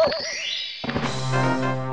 Mario!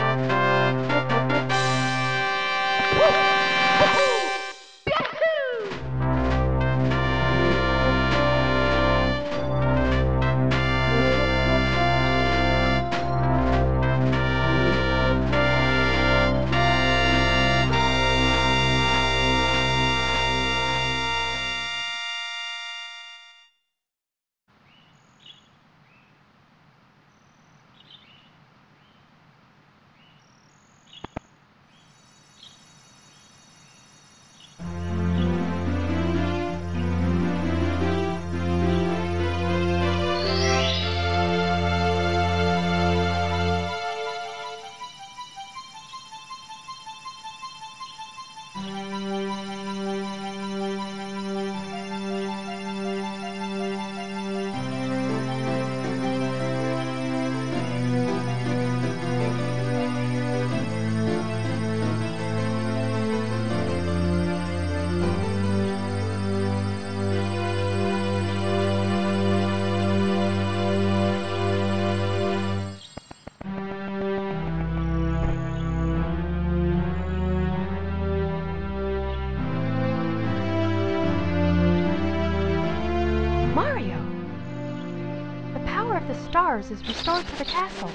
is restored to the castle.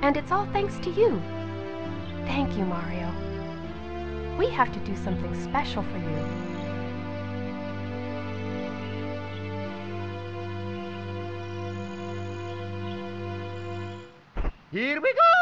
And it's all thanks to you. Thank you, Mario. We have to do something special for you. Here we go!